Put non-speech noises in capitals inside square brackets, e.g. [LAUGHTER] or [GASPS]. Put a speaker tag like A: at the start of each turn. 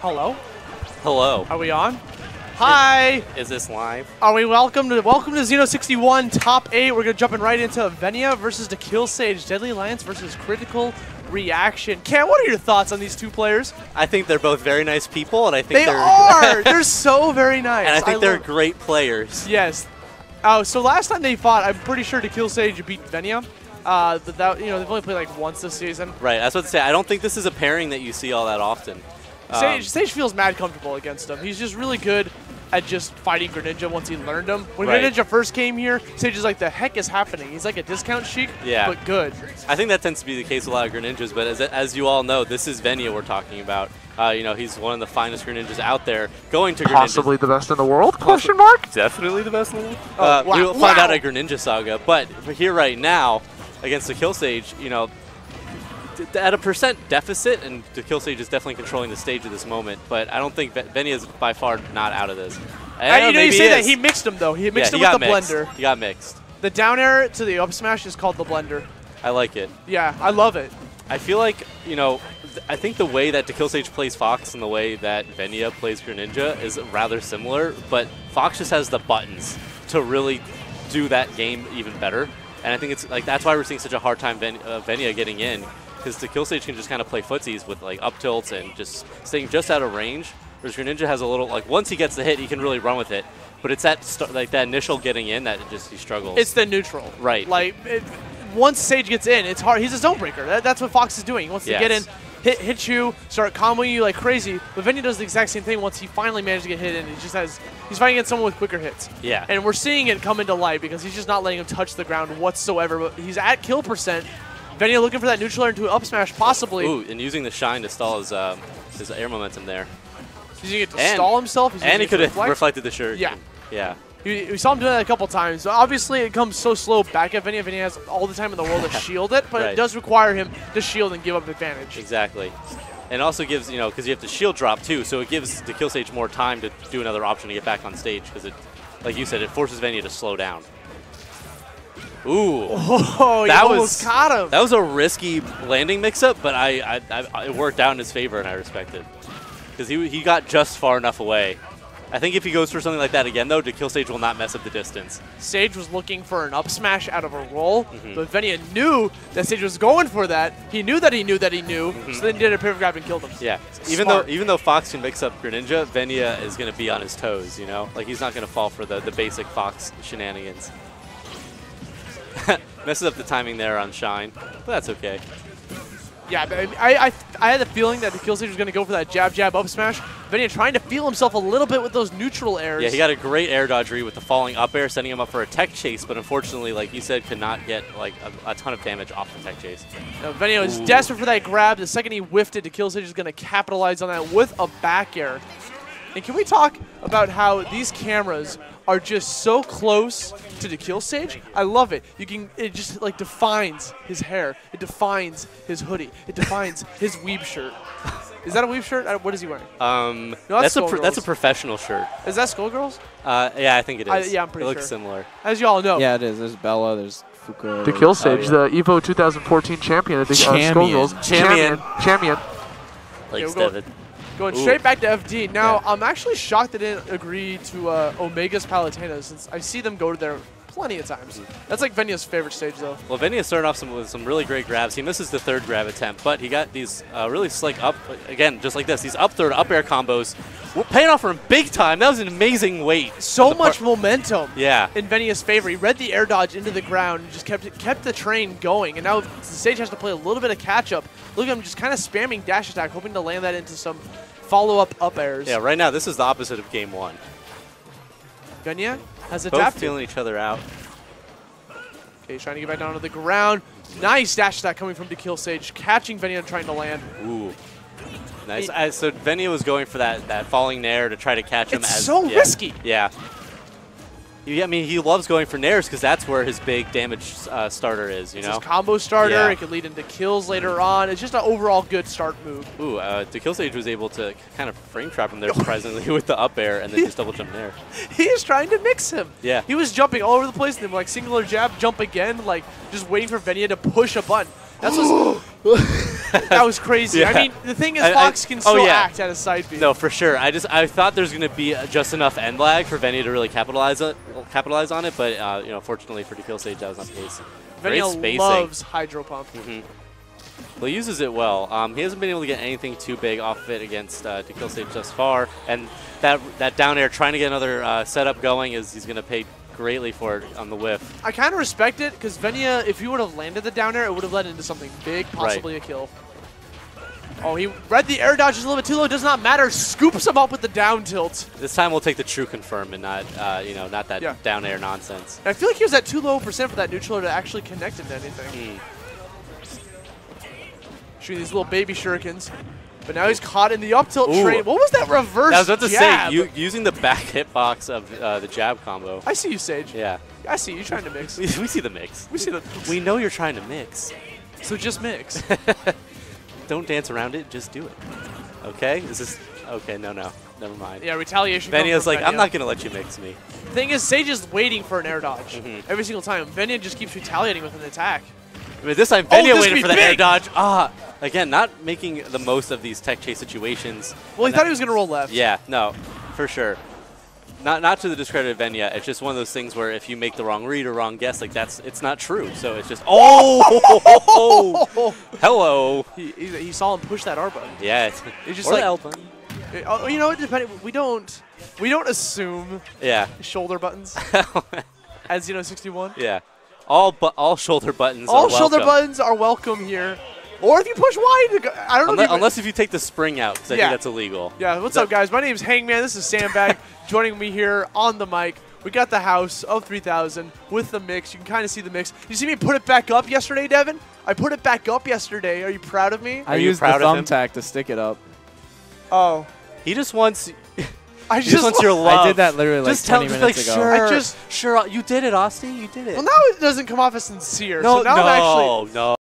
A: Hello?
B: Hello.
A: Are we on? Hi!
B: Is this live?
A: Are we welcome to welcome to Xeno 61 top eight? We're gonna jumping right into Venia versus the Kill Sage, Deadly Alliance versus Critical Reaction. Cam, what are your thoughts on these two players?
B: I think they're both very nice people, and I think
A: They
B: they're
A: are. [LAUGHS] They're so very nice.
B: and I think they're great players.
A: Yes. Oh, so last time they fought, I'm pretty sure the Kill Sage beat Venia. Uh, but that you know they've only played like once this season.
B: Right. That's what about to say. I don't think this is a pairing that you see all that often. Um,
A: Sage, Sage feels mad comfortable against him. He's just really good at just fighting Greninja once he learned him. When
B: Right.
A: Greninja first came here, Sage is like, the heck is happening? He's like a discount Sheik,
B: Yeah.
A: but good.
B: I think that tends to be the case with a lot of Greninjas, but as, as you all know, this is Venia we're talking about. Uh, you know, he's one of the finest Greninjas out there. Going to Greninjas.
C: Possibly the best in the world? Question mark.
B: Definitely the best in the world.
A: Oh,
B: uh,
A: wow.
B: We will find
A: Wow.
B: out at Greninja Saga, but here right now, against the Kill Sage, you know, at a percent deficit, and the Kill Sage is definitely controlling the stage at this moment, but I don't think Venia is by far not out of this.
A: And
B: Eh,
A: you know, you say
B: he
A: that he mixed him though. He mixed
B: yeah,
A: him
B: he
A: with the
B: mixed.
A: blender.
B: He got mixed.
A: The down air to the up smash is called the blender.
B: I like it.
A: Yeah, I love it.
B: I feel like, you know, I think the way that the Kill Sage plays Fox and the way that Venia plays Greninja is rather similar, but Fox just has the buttons to really do that game even better. And I think it's like that's why we're seeing such a hard time Ven- uh, Venia getting in, because the Kill Sage can just kind of play footsies with like up tilts and just staying just out of range. Whereas Greninja has a little like once he gets the hit, he can really run with it. But it's that like that initial getting in that just he struggles.
A: It's the neutral.
B: Right.
A: Like it, once Sage gets in, it's hard. He's a zone breaker. That, that's what Fox is doing. He wants to get in,
B: Yes.
A: Hit hit you, start comboing you like crazy. But Venia does the exact same thing once he finally managed to get hit in. He just has he's fighting against someone with quicker hits.
B: Yeah.
A: And we're seeing it come into light because he's just not letting him touch the ground whatsoever. But he's at kill percent. Venia looking for that neutral air into an up smash, possibly.
B: Ooh, and using the shine to stall his um, his air momentum there.
A: He's using it to
B: And-
A: stall himself. He's
B: And he could have
A: reflect.
B: reflected the shirt.
A: Yeah.
B: Yeah.
A: We, saw him doing that a couple times. So obviously, it comes so slow back at Vinny. Vinny has all the time in the world to shield it, but it does require him to shield and give up advantage.
B: Exactly. And also gives, you know, because you have to shield drop too, so it gives the Kill Sage more time to do another option to get back on stage, because it, like you said, it forces Venia to slow down. Ooh. [LAUGHS]
A: Oh,
B: That was-
A: caught him.
B: That was a risky landing mix-up, but I, I, I, it worked out in his favor, and I respect it. Because he, he got just far enough away. I think if he goes for something like that again, though, to Kill Sage will not mess up the distance.
A: Sage was looking for an up smash out of a roll,
B: Mm-hmm.
A: but Venia knew that Sage was going for that. He knew that he knew that he knew,
B: Mm-hmm.
A: so then he did a pivot grab and killed him.
B: Yeah, even though even though Fox can mix up Greninja, Venia is going to be on his toes. You know, like he's not going to fall for the the basic Fox shenanigans. [LAUGHS] Messes up the timing there on Shine, but that's okay.
A: Yeah, I, I, I had the feeling that the Kill Sage was going to go for that jab, jab, up smash. Venia trying to feel himself a little bit with those neutral airs.
B: Yeah, he got a great air dodge read with the falling up air, setting him up for a tech chase, but unfortunately, like you said, could not get like a, a ton of damage off the tech chase.
A: Now, Venia was
B: Ooh.
A: desperate for that grab. The second he whiffed it, the kill Sage is going to capitalize on that with a back air. And can we talk about how these cameras are just so close to the Kill Sage? I love it. You can it just like defines his hair. It defines his hoodie. It defines his weeb shirt. [LAUGHS] Is that a weave shirt? Uh, What is he wearing?
B: Um,
A: No, that's
B: that's, a pro- that's a professional shirt.
A: Is that Skullgirls?
B: Uh, yeah, I think it is.
A: I- yeah, I'm pretty
B: it looks similar.
A: As you all know.
D: Yeah, it is. There's Bella. There's Fukua.
C: The Kill Sage, the EVO 2014 champion at the uh,
D: Champion.
C: Skullgirls.
B: Champion.
C: Champion.
B: Like
A: we'll. Going
B: Ooh.
A: straight back to FD. Now,
B: Yeah.
A: I'm actually shocked they didn't agree to uh, Omega's Palutena since I see them go to there plenty of times. That's like Venia's favorite stage, though.
B: Well, Venia started off some, with some really great grabs. He misses the third grab attempt, but he got these uh, really slick up, again, just like this, these up third, up air combos. We're paying off for him big time. That was an amazing weight.
A: So much momentum
B: Yeah.
A: in Venia's favor. He read the air dodge into the ground and just kept kept the train going. And now the stage has to play a little bit of catch up. Look at him just kind of spamming dash attack, hoping to land that into some follow up up airs.
B: Yeah, right now, this is the opposite of game one.
A: Venia has
B: Both
A: adapted.
B: feeling each other out.
A: Okay, he's trying to get back down to the ground. Nice dash attack coming from the kill Sage, catching Venia and trying to land.
B: Ooh. Nice.
A: It-
B: so Venia was going for that, that falling nair to try to catch him.
A: It's
B: as,
A: so
B: yeah.
A: risky.
B: Yeah. Yeah, I mean, he loves going for nairs because that's where his big damage uh, starter is, you
A: It's
B: know?
A: his combo starter.
B: Yeah.
A: It could lead into kills later on. It's just an overall good start move.
B: Ooh, uh, the Kill Sage was able to kind of frame trap him there [LAUGHS] surprisingly [LAUGHS] with the up air and then just double jump nair.
A: He is trying to mix him.
B: Yeah.
A: He was jumping all over the place, and then like singular jab, jump again, like just waiting for Venia to push a button. That's what's, [GASPS] [LAUGHS] [LAUGHS] that was crazy. I mean, the thing is,
B: I- I-
A: Fox can
B: oh,
A: still
B: yeah.
A: act at a side B.
B: No, for sure. I just I thought there's going to be just enough end lag for Venia to really capitalize it, capitalize on it, but uh, you know, fortunately for Kill Sage, that was not the case.
A: Loves Hydro Pump.
B: Well, he uses it well. Um, he hasn't been able to get anything too big off of it against uh, Kill Sage thus far, and that that down air trying to get another uh, setup going is he's going to pay greatly for it on the whiff.
A: I kind of respect it because Venia, if he would have landed the down air, it would have led into something big, possibly a kill. Oh, he read the air dodge a little bit too low. Does not matter. Scoops him up with the down tilt.
B: This time we'll take the true confirm and not uh, you know not that
A: Yeah.
B: down air nonsense.
A: And I feel like he was at too low percent for that neutral to actually connect into anything.
B: Mm.
A: Shooting these little baby shurikens. But now he's caught in the up tilt
B: Ooh.
A: train. What was that reverse
B: I was about to
A: jab?
B: say you, using the back hitbox of uh, the jab combo.
A: I see you, Sage.
B: Yeah,
A: I see you trying to mix. [LAUGHS]
B: we, see the mix.
A: We see the.
B: We know you're trying to mix.
A: So just mix. [LAUGHS]
B: Don't dance around it, just do it. Okay? This is this okay? No, no, never mind.
A: yeah, retaliation.
B: Venia's like, I'm not gonna let you mix me.
A: Thing is, Sage is waiting for an air dodge
B: Mhm.
A: every single time. Venia just keeps retaliating with an attack.
B: I mean, this time Venia
A: Oh,
B: waited for the air dodge. Ah, again, not making the most of these tech chase situations.
A: Well, he thought he was gonna roll left.
B: Yeah, no, for sure. Not not to the discredit of Venia. It's just one of those things where if you make the wrong read or wrong guess, like that's it's not true. So it's just oh, [LAUGHS] hello.
A: He, he, he saw him push that R button.
B: Yeah, it's,
A: It's just
B: or
A: like-
B: the L button.
A: Oh, you know, what, depending, we don't we don't assume
B: Yeah,
A: shoulder buttons [LAUGHS] as you know 61.
B: yeah. All but all shoulder buttons.
A: All
B: are
A: shoulder
B: welcome.
A: buttons are welcome here. Or if you push wide, I don't know.
B: Unless,
A: if you,
B: unless if you take the spring out, because I
A: Yeah.
B: think that's illegal.
A: yeah. What's
B: So-
A: up, guys? My name is Hangman. This is Sandbag [LAUGHS] joining me here on the mic. We got the house of 3000 with the mix. You can kind of see the mix. You see me put it back up yesterday, Deven? I put it back up yesterday. Are you proud of me?
D: I used the
B: proud of him?
D: thumbtack to stick it up.
A: Oh,
B: He just wants.
A: I
B: He just wants your love.
D: I did that literally like
B: just tell
D: 20
B: just
D: minutes
B: like,
D: ago.
B: Sure,
A: I just-
B: sure. You did it, Austin. You did it.
A: Well, now it doesn't come off as sincere.
B: no,
A: so now
B: no,
A: I'm actually
B: no.